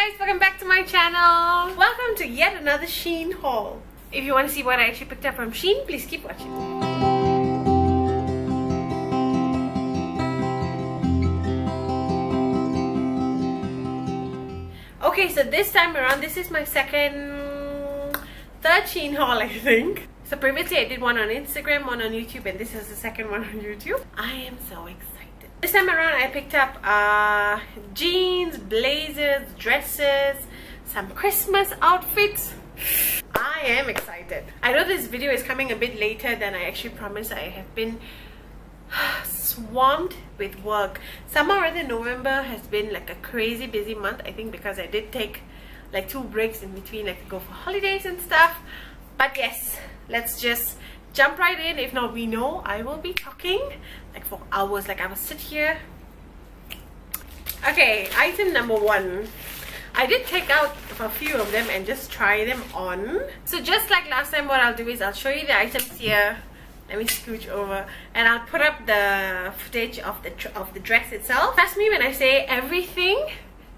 guys, welcome back to my channel. Welcome to yet another Shein haul. If you want to see what I actually picked up from Shein, please keep watching. Okay, so this time around, this is my second, third Shein haul, I think. So previously I did one on Instagram, one on YouTube, and this is the second one on YouTube. I am so excited. This time around I picked up uh, jeans, blazers, dresses, some Christmas outfits. I am excited. I know this video is coming a bit later than I actually promised. I have been swamped with work. Summer or November has been like a crazy busy month. I think because I did take like two breaks in between like to go for holidays and stuff. But yes, let's just jump right in if not we know i will be talking like for hours like i will sit here okay item number one I did take out a few of them and just try them on. So just like last time what I'll do is I'll show you the items here. Let me scooch over and I'll put up the footage of the of the dress itself. Trust me when I say everything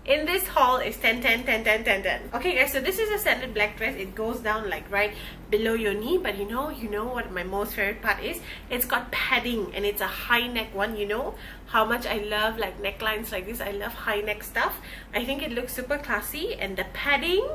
in this haul is 10 10 10 10 10 10 okay guys so this is a standard black dress. It goes down like right below your knee but you know you know what my most favorite part is? It's got padding and it's a high neck one. You know how much i love like necklines like this? I love high neck stuff. I think it looks super classy and the padding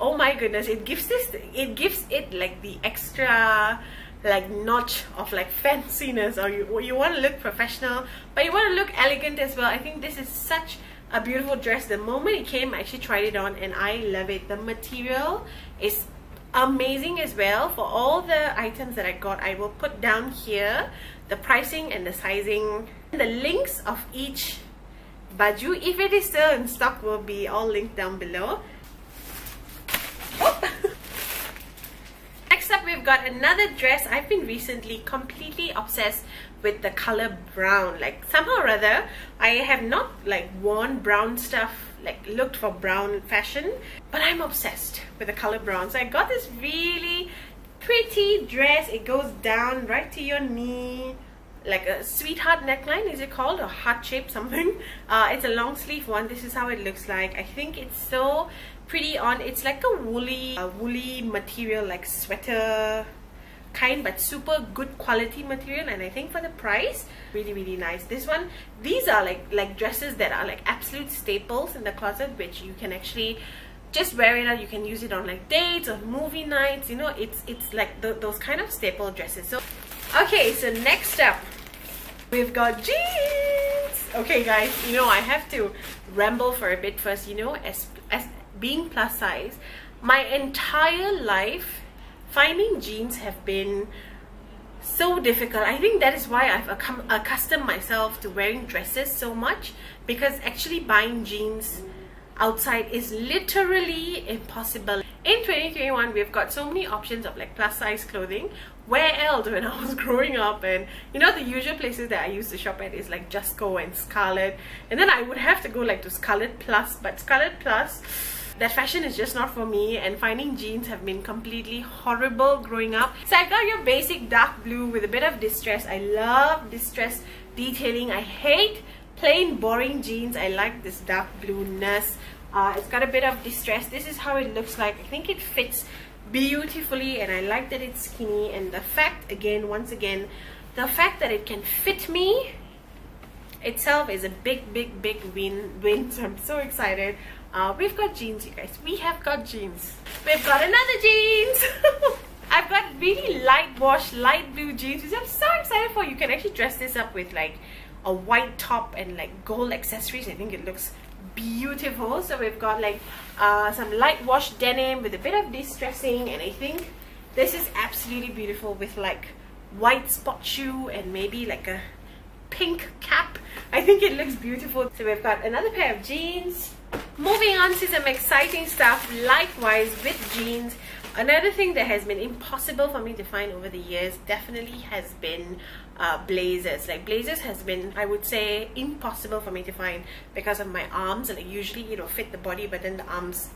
oh my goodness it gives this it gives it like the extra like notch of like fanciness or you you want to look professional but you want to look elegant as well. I think this is such a beautiful dress. The moment it came I actually tried it on and I love it. The material is amazing as well. For all the items that I got I will put down here the pricing and the sizing the links of each baju. If it is still in stock will be all linked down below. Oh. next up we've got another dress I've been recently completely obsessed with the color brown. Like somehow or other I have not like worn brown stuff like looked for brown fashion but I'm obsessed with the color brown so I got this really pretty dress. It goes down right to your knee. Like a sweetheart neckline is it called? Or heart shape something. Uh, it's a long sleeve one. This is how it looks like. I think it's so pretty on it's like a woolly uh, woolly material like sweater kind but super good quality material and I think for the price really really nice. This one these are like like dresses that are like absolute staples in the closet which you can actually just wear it out. You can use it on like dates or movie nights you know it's it's like the, those kind of staple dresses. So okay so next up we've got jeans! Okay guys you know I have to ramble for a bit first you know as as being plus size my entire life finding jeans have been so difficult. I think that is why I've accustomed myself to wearing dresses so much because actually buying jeans outside is literally impossible. In 2021, we've got so many options of like plus size clothing. Where else when I was growing up and you know the usual places that I used to shop at is like Jusco and Scarlet and then I would have to go like to Scarlet Plus but Scarlet Plus that fashion is just not for me and finding jeans have been completely horrible growing up. So I got your basic dark blue with a bit of distress. I love distress detailing. I hate plain boring jeans. I like this dark blueness. Uh, it's got a bit of distress. This is how it looks like. I think it fits beautifully and I like that it's skinny and the fact again once again the fact that it can fit me itself is a big big big win win so I'm so excited uh, we've got jeans, you guys. We have got jeans. We've got another jeans. I've got really light wash, light blue jeans, which I'm so excited for. You can actually dress this up with like a white top and like gold accessories. I think it looks beautiful. So we've got like uh, some light wash denim with a bit of distressing and I think this is absolutely beautiful with like white spot shoe and maybe like a pink cap. I think it looks beautiful. So we've got another pair of jeans Moving on to some exciting stuff, likewise with jeans. Another thing that has been impossible for me to find over the years definitely has been uh, blazers. Like blazers has been, I would say, impossible for me to find because of my arms. Like usually it will fit the body, but then the arms.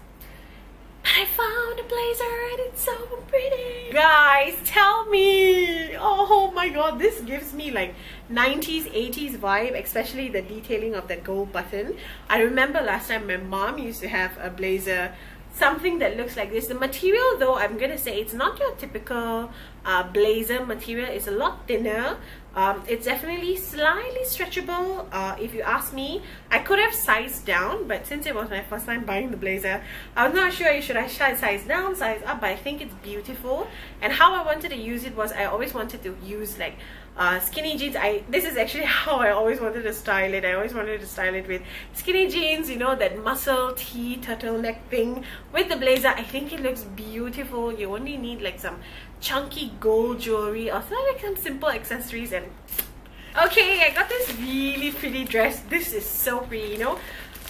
I found found a blazer and it's so pretty. Guys tell me. Oh my god this gives me like 90s 80s vibe especially the detailing of the gold button. I remember last time my mom used to have a blazer something that looks like this. The material though i'm gonna say it's not your typical uh, blazer material. It's a lot thinner. Um, it's definitely slightly stretchable uh, if you ask me. I could have sized down but since it was my first time buying the blazer I was not sure you should I size down size up but I think it's beautiful. And how I wanted to use it was I always wanted to use like uh, skinny jeans I this is actually how I always wanted to style it. I always wanted to style it with skinny jeans you know that muscle tee turtleneck thing. With the blazer I think it looks beautiful. You only need like some chunky gold jewelry or some, like some simple accessories and okay I got this really pretty dress. This is so pretty you know.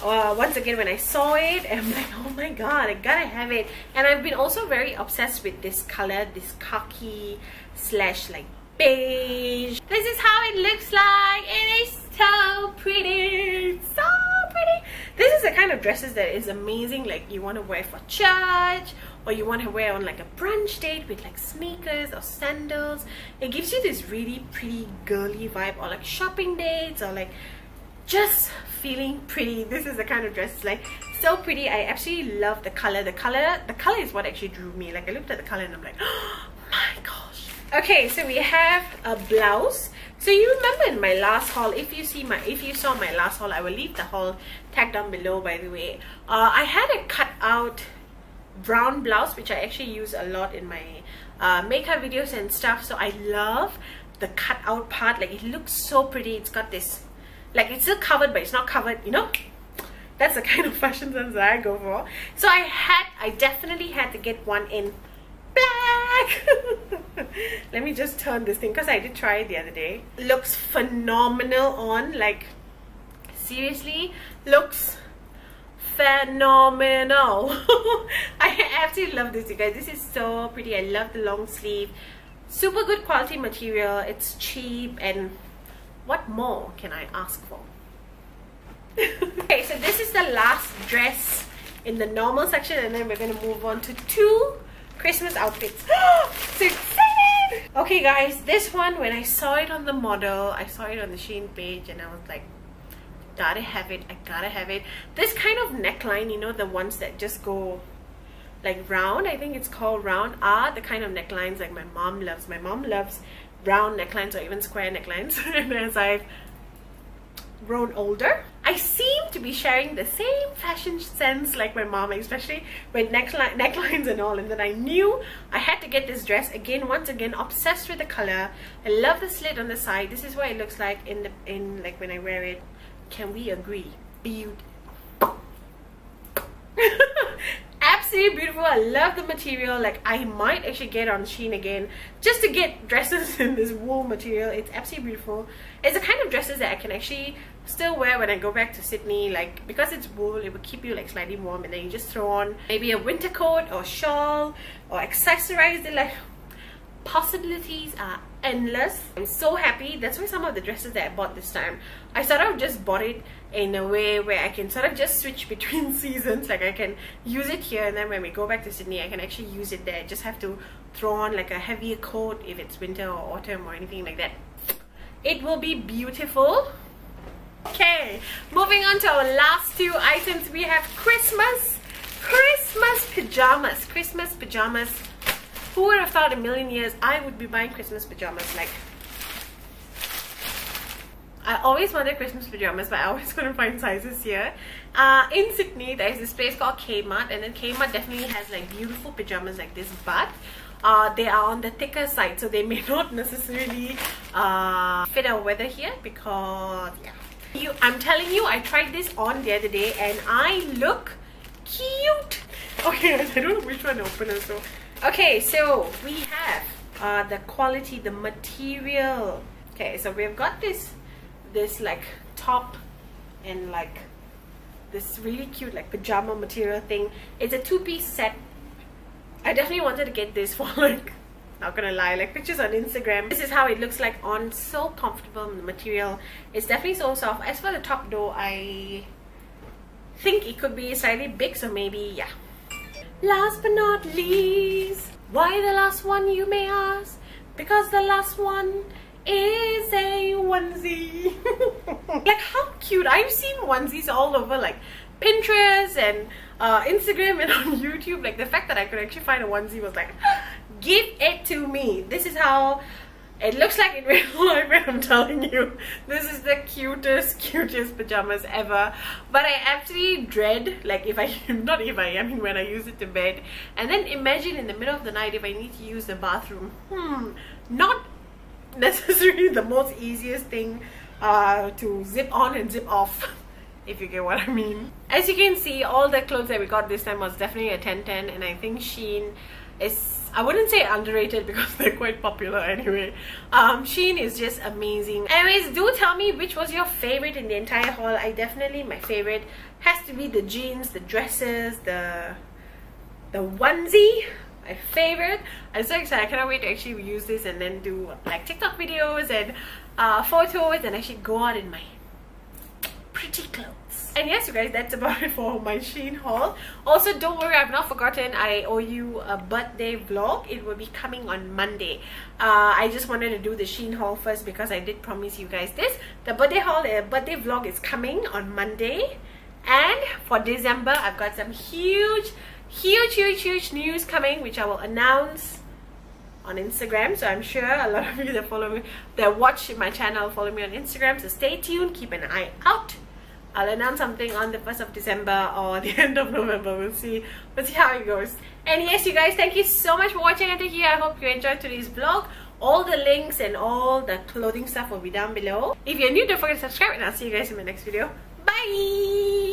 Uh, once again when I saw it I'm like oh my god I gotta have it. And I've been also very obsessed with this color this khaki slash like beige. This is how it looks like. It is so pretty. So pretty. This is the kind of dresses that is amazing. Like you want to wear for church or you want to wear on like a brunch date with like sneakers or sandals. It gives you this really pretty girly vibe or like shopping dates or like just feeling pretty. This is the kind of dress like so pretty. I absolutely love the color. The color, the color is what actually drew me. Like I looked at the color and I'm like, oh my gosh okay so we have a blouse. So you remember in my last haul if you see my if you saw my last haul i will leave the haul tag down below by the way. Uh, i had a cut out brown blouse which i actually use a lot in my uh, makeup videos and stuff. So i love the cut out part. Like it looks so pretty. It's got this like it's still covered but it's not covered you know? That's the kind of fashion sense that i go for. So i had i definitely had to get one in black let me just turn this thing because I did try it the other day. Looks phenomenal on like seriously looks phenomenal. I absolutely love this you guys. This is so pretty. I love the long sleeve. Super good quality material. It's cheap and what more can I ask for? Okay so this is the last dress in the normal section and then we're going to move on to two Christmas outfits. so excited! Okay guys, this one, when I saw it on the model, I saw it on the Shein page and I was like, gotta have it, I gotta have it. This kind of neckline, you know, the ones that just go like round, I think it's called round, are the kind of necklines like my mom loves. My mom loves round necklines or even square necklines. and as I've grown older. I seem to be sharing the same fashion sense like my mom, especially with neckline, necklines and all. And then I knew I had to get this dress again, once again, obsessed with the color. I love the slit on the side. This is what it looks like in the in like when I wear it. Can we agree? Beautiful. absolutely beautiful. I love the material. Like i might actually get on Shein again just to get dresses in this wool material. It's absolutely beautiful. It's the kind of dresses that i can actually still wear when i go back to sydney. Like because it's wool it will keep you like slightly warm and then you just throw on maybe a winter coat or shawl or accessorize it. Like possibilities are endless. I'm so happy. That's why some of the dresses that i bought this time i sort of just bought it in a way where i can sort of just switch between seasons. Like i can use it here and then when we go back to sydney i can actually use it there. Just have to throw on like a heavier coat if it's winter or autumn or anything like that. It will be beautiful. Okay moving on to our last two items. We have christmas christmas pajamas. Christmas pajamas who would have thought a million years I would be buying Christmas pajamas? Like, I always wanted Christmas pajamas, but I always couldn't find sizes here. Uh, in Sydney, there's this place called Kmart, and then Kmart definitely has like beautiful pajamas like this, but uh, they are on the thicker side, so they may not necessarily uh, fit our weather here because, yeah. You, I'm telling you, I tried this on the other day, and I look cute. Okay, I don't know which one to open so okay so we have uh, the quality the material. Okay so we've got this this like top and like this really cute like pajama material thing. It's a two-piece set. I definitely wanted to get this for like not gonna lie like pictures on Instagram. This is how it looks like on so comfortable material. It's definitely so soft. As for the top though I think it could be slightly big so maybe yeah last but not least, why the last one you may ask? Because the last one is a onesie. like how cute. I've seen onesies all over like Pinterest and uh, Instagram and on YouTube. Like the fact that I could actually find a onesie was like, give it to me. This is how it looks like in real life I'm telling you. This is the cutest, cutest pajamas ever. But I actually dread, like if I, not if I, I mean when I use it to bed. And then imagine in the middle of the night if I need to use the bathroom. Hmm, not necessarily the most easiest thing uh, to zip on and zip off if you get what I mean. As you can see, all the clothes that we got this time was definitely a 10-10 and I think Shein is, I wouldn't say underrated because they're quite popular anyway. Um, Shein is just amazing. Anyways, do tell me which was your favorite in the entire haul. I definitely, my favorite has to be the jeans, the dresses, the, the onesie my favorite i'm so excited i cannot wait to actually use this and then do like tiktok videos and uh, photos and actually go out in my pretty clothes and yes you guys that's about it for my Shein haul also don't worry I've not forgotten. I owe you a birthday vlog. It will be coming on Monday. Uh, I just wanted to do the Shein haul first because I did promise you guys this. The birthday haul uh, birthday vlog is coming on Monday. And for December I've got some huge huge huge huge news coming which I will announce on Instagram. So I'm sure a lot of you that follow me that watch my channel follow me on Instagram. So stay tuned. Keep an eye out I'll announce something on the 1st of December or the end of November. We'll see. We'll see how it goes. And yes, you guys, thank you so much for watching until here. I hope you enjoyed today's vlog. All the links and all the clothing stuff will be down below. If you're new, don't forget to subscribe and I'll see you guys in my next video. Bye!